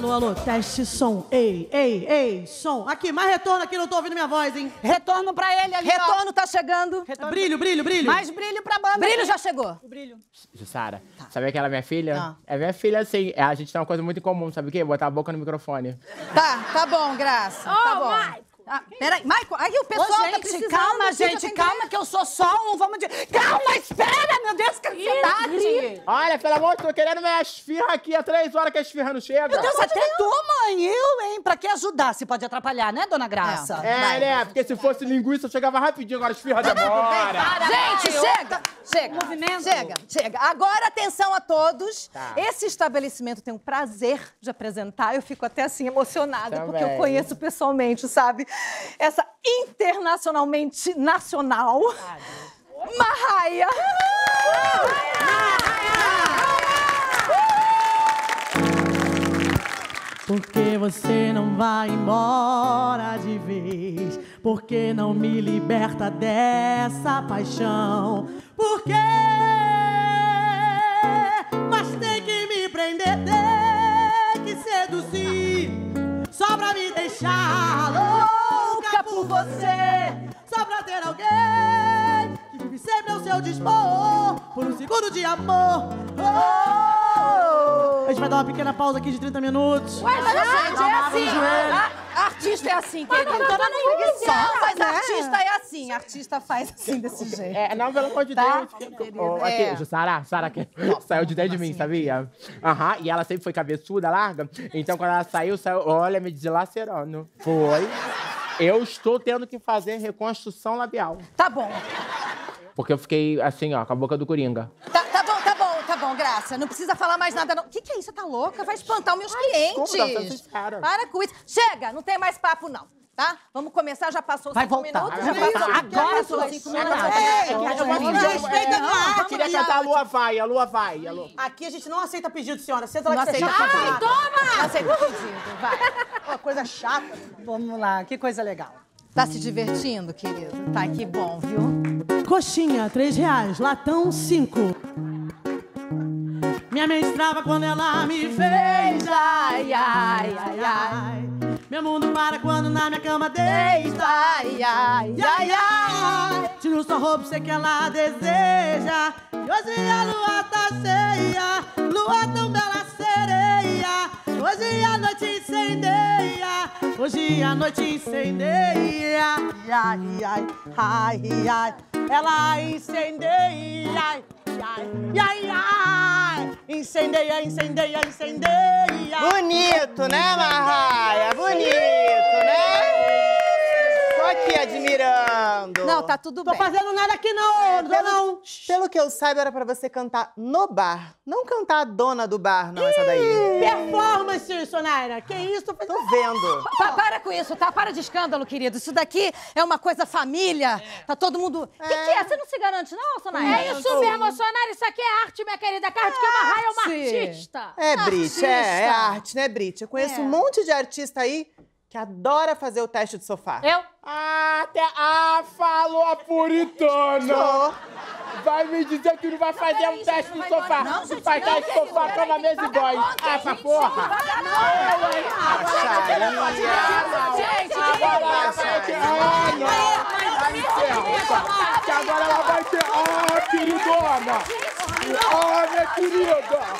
Alô, alô, teste som. Ei, ei, ei, som. Aqui, mais retorno aqui, não tô ouvindo minha voz, hein? Retorno pra ele ali, ó. Retorno tá chegando. Brilho, brilho, brilho. Mais brilho pra banda. Brilho já chegou. Jussara, sabe aquela minha filha? Ah. É minha filha, assim. é, A gente tem uma coisa muito em comum, sabe o quê? Botar a boca no microfone. Tá, tá bom, Graça. tá bom. Ah, peraí, Maico, aí o pessoal Ô, tá gente, precisando. calma, gente, calma, que eu sou só um, vamos de... Calma, espera, meu Deus, que ansiedade! Olha, pelo amor de Deus, tô querendo minha esfirra aqui há três horas que a esfirra não chega. Meu Deus, até tu, mãe, eu, hein? Pra que ajudar se pode atrapalhar, né, dona Graça? É, né? Porque se fosse linguiça, eu chegava rapidinho, agora a esfirra demora. Gente, chega! Chega! Movimento. Chega, chega. Agora, atenção a todos. Tá. Esse estabelecimento tem o prazer de apresentar. Eu fico até assim emocionada, porque eu Também. conheço pessoalmente, sabe? Essa internacionalmente nacional. Marraia! Por que você não vai embora de vez? Por que não me liberta dessa paixão? Por quê? Mas tem que me prender, tem que seduzir Só pra me deixar por você Só pra ter alguém que vive sempre ao seu dispor Por um segundo de amor oh! A gente vai dar uma pequena pausa aqui de 30 minutos Mas, gente, é assim. A- Artista é assim, querida. não tá Só, mas né? artista é assim. Artista faz assim, desse jeito. É, não, pelo amor de Tá, Deus. aqui, é. Jussara, Sara, que saiu de dentro de mim, sabia? Aham, e ela sempre foi cabeçuda, larga. Então, quando ela saiu, saiu, olha, me dilacerando. Foi. Eu estou tendo que fazer reconstrução labial. Tá bom. Porque eu fiquei assim, ó, com a boca do Coringa. Tá, tá bom, tá bom, tá bom, Graça. Não precisa falar mais nada, não. O que, que é isso? Tá louca? Vai espantar os meus clientes. desculpa. Para com isso. Chega, não tem mais papo, não. Tá? Vamos começar, já passou Vai cinco voltar. minutos. Já passou. Agora passou são cinco minutos. É, Eu vou- a arte, Eu queria cantar a lua vai, a lua vai. A lua... Aqui a gente não aceita pedido, senhora. Senta lá Não que você aceita chata. pedido. Não aceita pedido, vai. Ó, coisa chata. Vamos lá, que coisa legal. Tá se divertindo, querido? Tá, que bom, viu? Coxinha, três reais. Latão, cinco. Minha mente trava quando ela me fez. Ai, ai, ai, ai. Meu mundo para quando na minha cama deita. Ai, ai, Ai, ai. Tiro sua roupa, sei que ela deseja. E hoje a lua tá cheia. Lua tão bela sereia. Hoje a noite incendeia. Hoje a noite incendeia. Ai, ai, ai, ai. Ela incendeia. Ai, ai, ai. Incendeia, incendeia, incendeia. Bonito, né, Marraia? Bonito, né? Tô aqui Não, tá tudo Tô bem. fazendo nada aqui não, não tô não. Pelo, pelo que eu saiba, era pra você cantar no bar. Não cantar a dona do bar, não, essa daí. Performance, Sonaira. Que isso? Tô. Tô vendo. Pa- para com isso, tá? Para de escândalo, querido. Isso daqui é uma coisa família. Tá todo mundo. O que, que é? Você não se garante, não, Sonaira? É isso mesmo, Sonara. Isso aqui é arte, minha querida. Arte que é uma raia, é uma artista. É, Brit, é, é arte, né, Brit? Eu conheço É. um monte de artista aí que adora fazer o teste de sofá. Eu? Ah, até... ah, falou a puritana! Tô. Vai me dizer que não vai fazer peraí, um gente, teste não de vai sofá. não, gente, Faz não, teste de sofá, peraí, toma mesa e conta, Ah, essa porra! Vai. Ah, não! Agora ela vai ter... Ah, queridona! Ah, minha querida!